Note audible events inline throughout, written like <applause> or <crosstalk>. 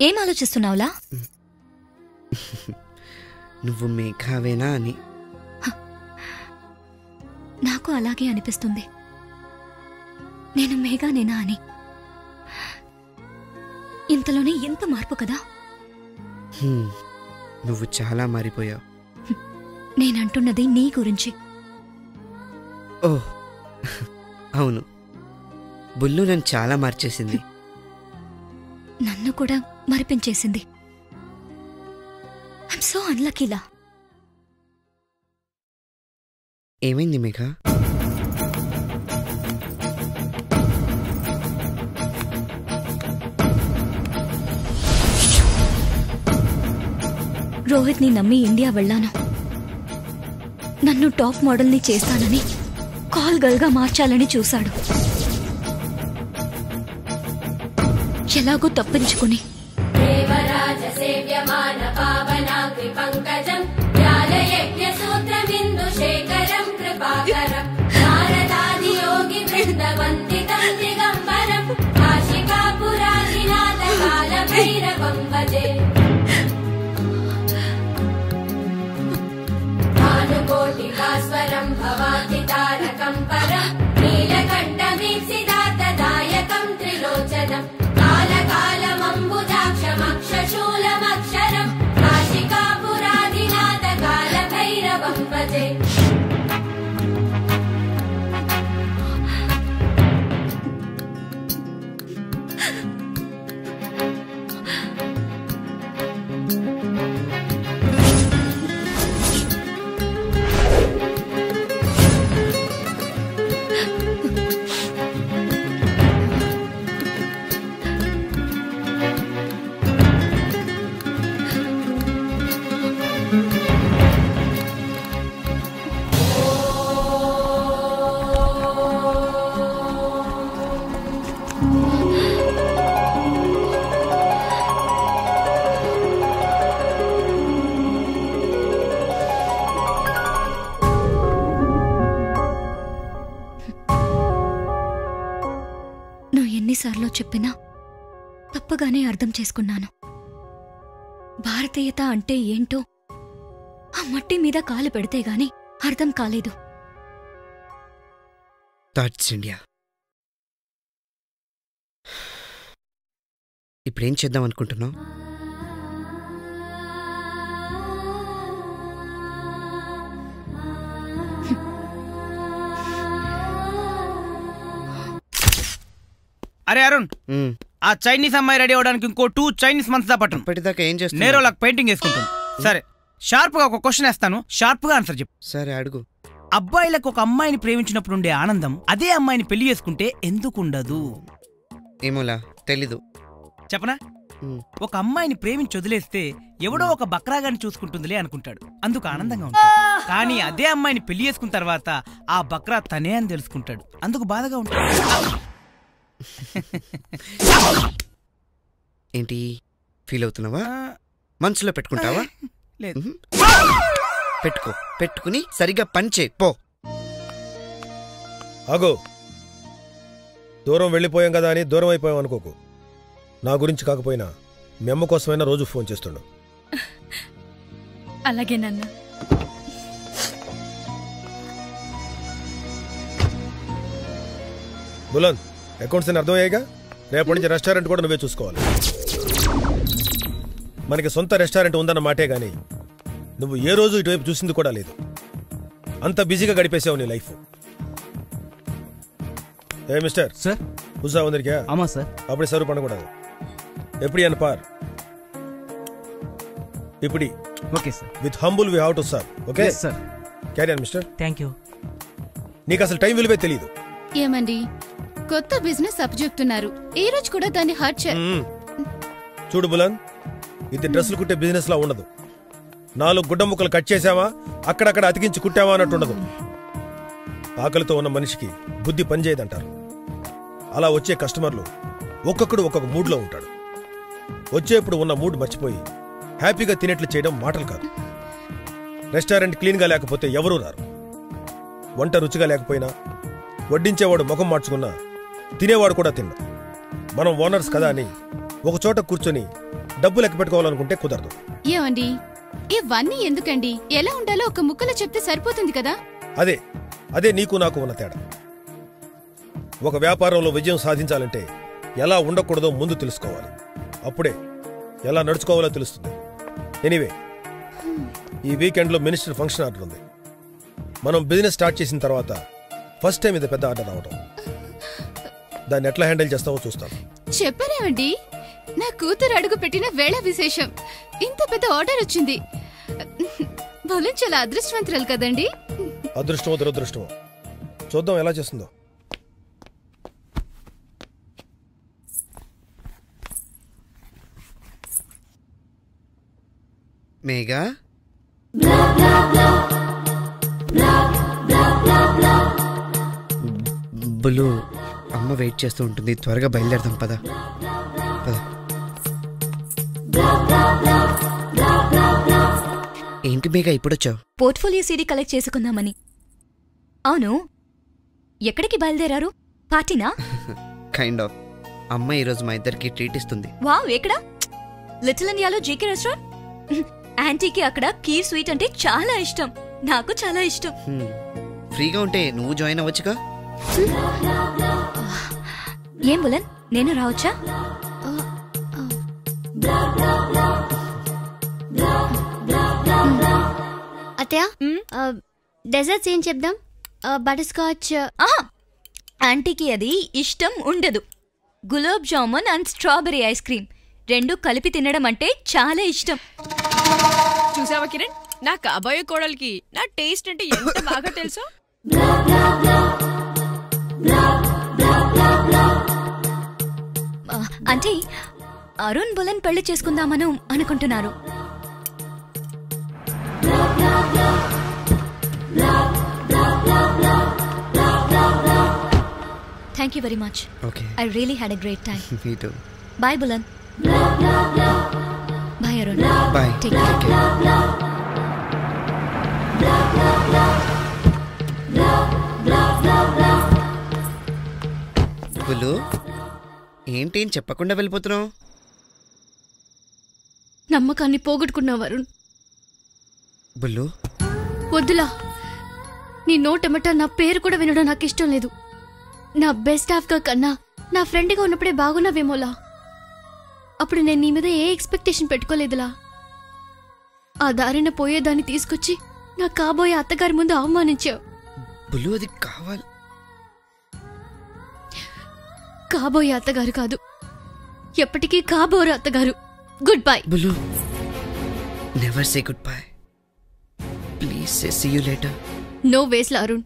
ఏం ఆలోచిస్తున్నావులా నువ్వు మేఘావేనా అని. నాకు అలాగే అనిపిస్తుంది. నేను మేఘానేనా అని. ఇంతలోనే ఎంత మార్పు కదా? నువ్వు చాలా మారిపోయావు. నేనంటున్నది నీ గురించి. ఓ అవును. బుల్లు నన్ను చాలా మార్చేసింది. నన్ను కూడా మరిపించేసింది. ఐమ్ సో అన్లక్కీలా ఏమైంది మేఘా? రోహిత్ని నమ్మి ఇండియా వెళ్ళాను. నన్ను టాప్ మోడల్ని చేస్తానని కాల్ గర్ల్గా మార్చాలని చూశాడు. ఎలాగో తప్పించుకుని ఎన్నిసార్లు చెప్పినా తప్పగానే అర్థం చేసుకున్నాను. భారతీయత అంటే ఏంటో ఆ మట్టి మీద కాలు పెడితే గాని అర్థం కాలేదు. ఇండియా. ఇప్పుడేం చేద్దాం అనుకుంటున్నావు? అరే అరుణ్. ఆ చైనీస్ అమ్మాయి రెడీ అవడానికి ఇంకో టూ చైనీస్ మంత్స్ దా పట్టం ఇప్పటిదాకా ఏం చేస్తున్నావు నేరోలకు పెయింటింగ్ వేసుకుంటుంది సరే షార్ప్గా ఒక క్వశ్చన్ వేస్తాను. షార్ప్గా ఆన్సర్ చెప్పు. సరే అడుగు. అబ్బాయిలకు ఒక అమ్మాయిని ప్రేమించినప్పుడు ఉండే ఆనందం అదే అమ్మాయిని పెళ్ళి చేసుకుంటే ఎందుకు ఉండదు? ఏమోలా తెలీదు. చెప్పనా. ఒక అమ్మాయిని ప్రేమించి వదిలేస్తే ఎవడో ఒక బక్రాగాని చూసుకుంటుందిలే అనుకుంటాడు. అందుకు ఆనందంగా ఉంటాడు. కానీ అదే అమ్మాయిని పెళ్ళి చేసుకున్న తర్వాత ఆ బక్రా తనే అని తెలుసుకుంటాడు. అందుకు బాధగా ఉంటాడు. <laughs> ఏంటి? ఫీల్ అవుతున్నావా? మనసులో పెట్టుకుంటావా? <laughs> లేదు. పెట్టుకో. పెట్టుకుని సరిగ్గా పంచే పో. ఆగో. దూరం వెళ్ళిపోయాం కదా అని దూరం అయిపోయాం అనుకోకు. నా గురించి కాకపోయినా మీ అమ్మ కోసమైనా రోజు ఫోన్ చేస్తుండు. <laughs> అలాగే నాన్న. బులన్. అకౌంట్స్ అని అర్థమయ్యాయిగా రేపటి నుంచి రెస్టారెంట్ కూడా నువ్వే చూసుకోవాలి మనకి సొంత రెస్టారెంట్ ఉందన్న మాటే గాని నువ్వు ఏ రోజు ఇటువైపు చూసింది కూడా లేదు అంత బిజీగా గడిపేసావు నీ లైఫ్ ఏ మిస్టర్ సార్ புதுசா வந்திருக்கியா ஆமாம் சார் அப்படி சர்வ் பண்ணக்கூடாது எப்படி பார் இப்படி okay sir with humble we have to serve okay yes sir carry on mister thank you నీకు అసలు టైం విలువే తెలియదు ఏమండి కొత్త బిజినెస్ అప్పచెప్తున్నారు ఈ రోజు కూడా దాన్ని హర్ట్ చే చూడు బులన్ ఇది డ్రెస్సులు కుట్టే బిజినెస్ లా ఉండదు. నాలుగు గుడ్డ ముక్కలు కట్ చేసావా అక్కడక్కడ అతికించి కుట్టావా అన్నట్టు ఉండదు. ఆకలితో ఉన్న మనిషికి బుద్ధి పనిచేయదంటారు అలా వచ్చే కస్టమర్లు ఒక్కొక్కడు ఒక్కొక్క మూడ్లో ఉంటాడు. వచ్చేప్పుడు ఉన్న మూడ్ మర్చిపోయి హ్యాపీగా తినేట్లు చేయడం మాటలు కాదు. రెస్టారెంట్ క్లీన్గా లేకపోతే ఎవరూ రారు. వంట రుచిగా లేకపోయినా వడ్డించేవాడు ముఖం మార్చుకున్నా తినేవాడు కూడా తిన్నా. మనం ఓనర్స్ కదా అని ఒక చోట కూర్చొని డబ్బు లెక్క పెట్టుకోవాలనుకుంటే కుదరదు. ఏమండి? ఇవన్నీ ఎందుకండి? ఎలా ఉండాలో ఒక ముక్కలో చెప్తే సరిపోతుంది కదా? అదే అదే నీకు నాకు ఉన్న తేడా. ఒక వ్యాపారంలో విజయం సాధించాలంటే ఎలా ఉండకూడదో ముందు తెలుసుకోవాలి. అప్పుడే ఎలా నడుచుకోవాలో తెలుస్తుంది. ఎనీవే ఈ వీకెండ్లో మినిస్టర్ ఫంక్షన్ ఆర్డర్ ఉంది. మనం బిజినెస్ స్టార్ట్ చేసిన తర్వాత ఫస్ట్ టైం ఇది పెద్ద ఆర్డర్ రావడం. దాన్ని ఎట్లా హ్యాండిల్ చేస్తావో చూస్తాను. చెప్పరేమండి? నా కూతురు అడుగు పెట్టిన వేళ విశేషం. ఇంత పెద్ద ఆర్డర్ వచ్చింది. బలం చాలా అదృష్టవంతురాలు కదండి. అదృష్టమో దురదృష్టమో. చూద్దాం ఎలా చేస్తుందో. మేఘా? బులు. అమ్మ వెయిట్ చేస్తూ ఉంటుంది. త్వరగా బయలుదేరదాం పద. పద. ఏంటి మేఘా ఇప్పుడొచ్చావు? పోర్ట్ఫోలియో సీడీ కలెక్ట్ చేసుకుందామని. అవును. ఎక్కడికి బయలుదేరారు? పార్టీనా? కైండ్ ఆఫ్ అమ్మ ఈరోజు మా ఇద్దరికి ట్రీట్ ఇస్తుంది. వావ్ ఎక్కడా? లిటిల్ ఇండియాలో జీకే రెస్టారెంట్? ఆంటీకి అక్కడ కీర్ స్వీట్ అంటే చాలా ఇష్టం. నాకు చాలా ఇష్టం. హ్మ్. ఫ్రీగా ఉంటే నువ్వు జాయిన్ అవ్వచ్చుగా? ఏం బులన్? నేను రావచ్చా? అత్తయ్య డెజర్ట్స్ ఏం చెప్దాం? బటర్ స్కాచ్ ఆంటీకి అది ఇష్టం ఉండదు. Gulab jamun and strawberry ice cream రెండు కలిపి తినడం అంటే చాలా ఇష్టం. చూసావా కిరణ్? నా కాబోయే కోడలికి నా టేస్ట్ అంటే ఎంత బాగా తెలుసో? <laughs> అంటే అరుణ్ బులన్ పెళ్ళి చేసుకుందామను అనుకుంటున్నారు. Thank you very much okay I really had a great time bye Bulan bye Arun bye care. ఏంటి చెప్పకుండా వెళ్ళిపోతున్నావు? నమ్మకాన్ని పోగొట్టుకున్నా వరుణ్ బుల్లు. వద్దులా. నీ నోటెమట నా పేరు కూడా వినడం నాకు ఇష్టం లేదు. నా బెస్ట్ హాఫ్గా కన్నా నా ఫ్రెండ్గా ఉన్నప్పుడే బాగున్నావేమోలా. అప్పుడు నేను నీ మీద ఏ ఎక్స్పెక్టేషన్ పెట్టుకోలేదులా. ఆ దారిన పోయేదాన్ని తీసుకొచ్చి నా కాబోయే అత్తగారి ముందు అవమానించావు. బుల్లు అది కావాలి. కాబోయే అత్తగారు కాదు. ఎప్పటికీ కాబోరు అత్తగారు. Goodbye Bullu never say goodbye please say see you later no వేస్లా Arun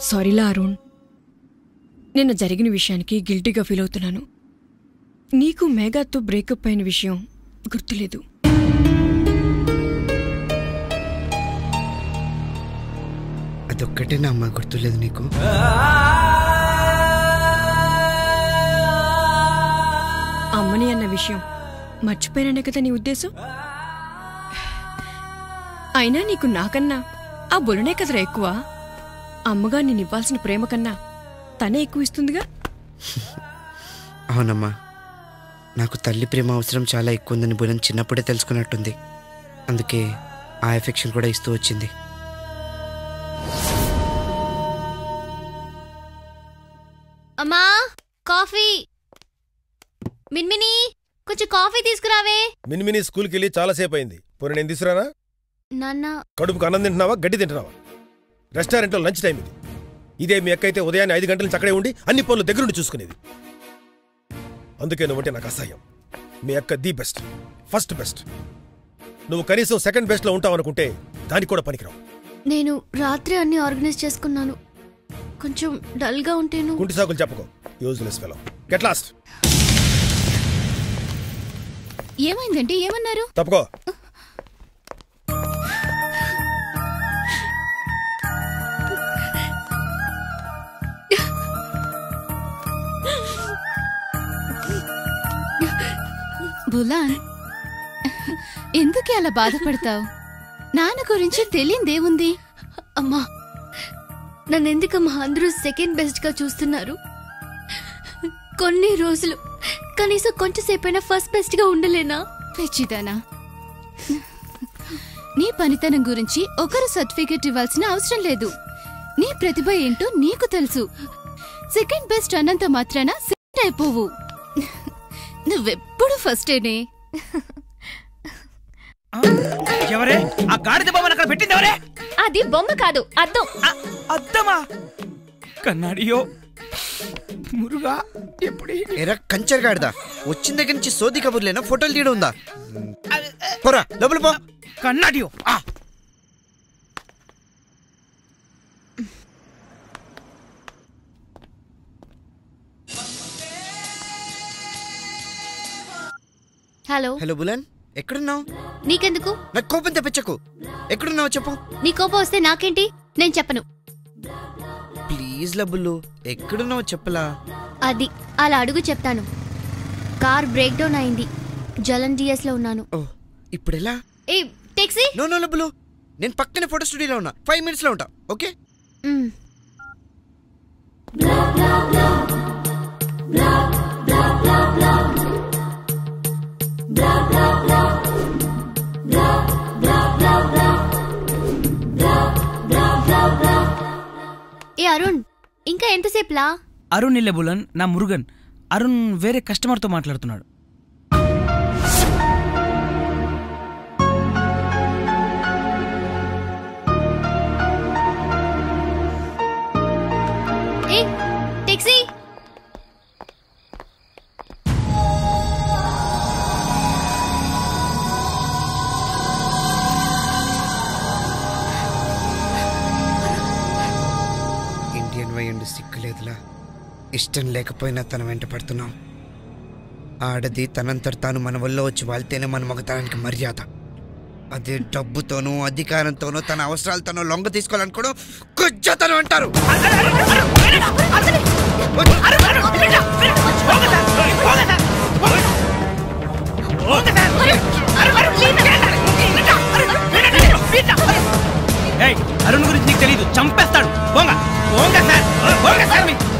సారీలా అరుణ్ నిన్న జరిగిన విషయానికి గిల్టీగా ఫీల్ అవుతున్నాను. నీకు మేఘాతో బ్రేకప్ అయిన విషయం గుర్తులేదు. అదొక్కటే నా అమ్మ గుర్తులేదు నీకు. అమ్మని అన్న విషయం మర్చిపోయాననే కదా నీ ఉద్దేశం? అయినా నీకు నాకన్నా ఆ బులనే కదరా ఎక్కువ? అమ్మగా నేను ఇవ్వాల్సిన ప్రేమ కన్నా తనే ఎక్కువ ఇస్తుందిగా? అవునమ్మా. నాకు తల్లి ప్రేమ అవసరం చాలా ఎక్కువ ఉందని బులన్ చిన్నప్పుడే తెలుసుకున్నట్టుంది. అందుకే ఆ ఎఫెక్షన్ కూడా ఇస్తూ వచ్చింది. అమ్మా కాఫీ. మిన్మిని కొంచెం కాఫీ తీసుకురావే. మినిమిని స్కూల్కి వెళ్ళి చాలాసేపు అయింది పోనీ నేను తీసుకురానా? నాన్న. కడుపుకు అన్నం తింటున్నావా? గడ్డి తింటున్నావా? రెస్టారెంట్లో లంచ్ టైం ఇది. ఇదే మీ అక్క అయితే ఉదయాన్నే ఐదు గంటల నుంచి అక్కడే ఉండి అన్ని పనులు దగ్గరుండి చూసుకునేది. అందుకే నువ్వంటే నాకు అసహ్యం. మీ అక్క ది బెస్ట్. First best. నువ్వు కనీసం సెకండ్ బెస్ట్లో ఉంటావు అనుకుంటే దానికి కూడా పనికిరావు. నేను రాత్రి అన్ని ఆర్గనైజ్ చేసుకున్నాను. కొంచెం డల్గా ఉంటేను. కుంటి సాకులు చెప్పుకో. యూజ్లెస్ ఫెలో గెట్ లాస్ట్ ఏమైందండి? ఏమన్నారు? తప్పుకో. బులాన్ ఎందుకే అలా బాధపడతావు? నాన్న గురించి తెలియందేముంది అమ్మా నన్ను ఎందుకమ్మా అందరూ సెకండ్ బెస్ట్గా చూస్తున్నారు? కొన్ని రోజులు కనీసం కొంచెంసేపైనా ఫస్ట్ బెస్ట్గా ఉండలేనా? పిచ్చిదానా. నీ పనితనం గురించి ఒకరు సర్టిఫికెట్ ఇవ్వాల్సిన అవసరం లేదు. నీ ప్రతిభ ఏంటో నీకు తెలుసు. సెకండ్ బెస్ట్ అన్నంత మాత్రాన సెట్ అయిపోవు. నువ్వెప్పుడు ఫస్టేనే ఎవరే? ఆ గాడిద బొమ్మను అక్కడ పెట్టింది ఎవరే? అది బొమ్మ కాదు అద్దం. అద్దమా? కన్నాడియో మురుగా ఎప్పుడు ఎరా కంచర్గాడిదా వచ్చిన దగ్గర నుంచి సోది కబుర్లేనా? ఫోటోలు తీయడం ఉందా? పోరా డబ్బులు పో. కన్నాడియో ఆ హలో. హలో బులన్ ఎక్కడున్నావు? నీకెందుకు? నాకు కోపం తెప్పించకు. ఎక్కడున్నావు చెప్పు. నీ కోపం వస్తే నాకేంటి? నేను చెప్పను. ప్లీజ్ లబ్బులు ఎక్కడున్నావు చెప్పలా? అది అలా అడుగు చెప్తాను. కార్ బ్రేక్ డౌన్ అయింది. జలన్ డిఎస్లో ఉన్నాను. ఓ ఇప్పుడు ఎలా ఏ టాక్సీ? నో నో లబ్బులు నేను పక్కనే ఫోటో స్టూడియోలో ఉన్నా. ఫైవ్ మినిట్స్లో ఉంటా ఓకే? అరుణ్ ఇంకా ఎంతసేపులా? అరుణ్ ఇల్లే బులన్ నా మురుగన్. అరుణ్ వేరే కస్టమర్తో మాట్లాడుతున్నాడు. ఇండియన్ ఉండి సిగ్గులేదులా? ఇష్టం లేకపోయినా తన వెంట పడుతున్నాం. ఆడది తనంతట తాను మన వల్ల వచ్చి వాళ్తేనే మన మగతనానికి మర్యాద. అదే డబ్బుతోనూ అధికారంతోనూ తన అవసరాలతోనూ లొంగ తీసుకోవాలనుకోవడం కుజ్జతనం అంటారు. అరుణ్ గురించి నీకు తెలియదు చంపేస్తాడు. పోంగా. ¡Póngase! ¡Póngase!